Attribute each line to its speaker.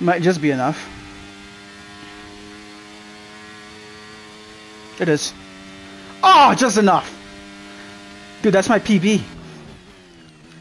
Speaker 1: Might just be enough. It is. Oh, just enough. Dude, that's my PB.